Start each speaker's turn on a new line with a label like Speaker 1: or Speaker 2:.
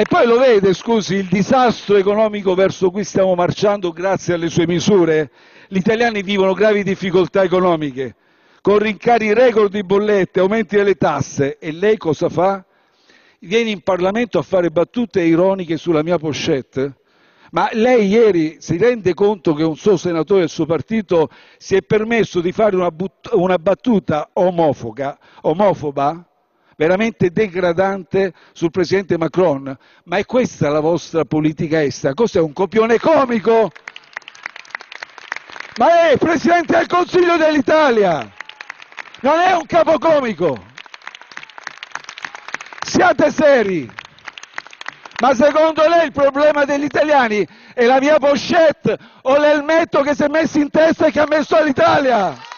Speaker 1: E poi lo vede, scusi, il disastro economico verso cui stiamo marciando grazie alle sue misure? Gli italiani vivono gravi difficoltà economiche, con rincari record di bollette, aumenti delle tasse. E lei cosa fa? Viene in Parlamento a fare battute ironiche sulla mia pochette? Ma lei ieri si rende conto che un suo senatore del suo partito si è permesso di fare una, but- una battuta omofoba, omofoba, veramente degradante sul presidente Macron? Ma è questa la vostra politica estera? Cos'è un copione comico? Ma è il Presidente del Consiglio dell'Italia! Non è un capocomico! Siate seri! Ma secondo lei il problema degli italiani è la mia pochette o l'elmetto che si è messo in testa e che ha messo all'Italia?